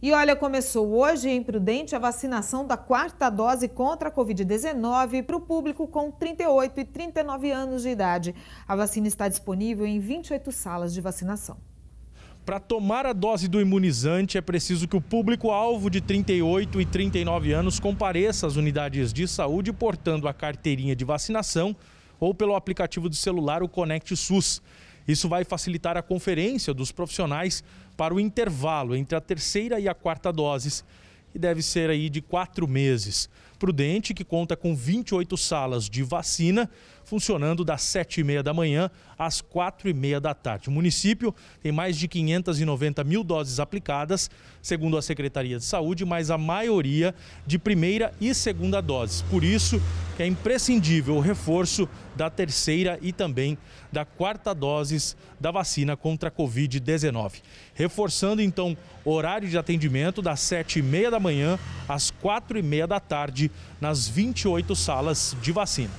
E olha, começou hoje em Prudente a vacinação da quarta dose contra a Covid-19 para o público com 38 e 39 anos de idade. A vacina está disponível em 28 salas de vacinação. Para tomar a dose do imunizante, é preciso que o público-alvo de 38 e 39 anos compareça às unidades de saúde portando a carteirinha de vacinação ou pelo aplicativo de celular, o Conect SUS. Isso vai facilitar a conferência dos profissionais para o intervalo entre a terceira e a quarta doses, que deve ser aí de quatro meses. Prudente, que conta com 28 salas de vacina, funcionando das 7h30 da manhã às 4h30 da tarde. O município tem mais de 590 mil doses aplicadas, segundo a Secretaria de Saúde, mas a maioria de primeira e segunda doses. Por isso que é imprescindível o reforço da terceira e também da quarta doses da vacina contra a Covid-19. Reforçando então o horário de atendimento das 7h30 da manhã às 4h30 da tarde nas 28 salas de vacina.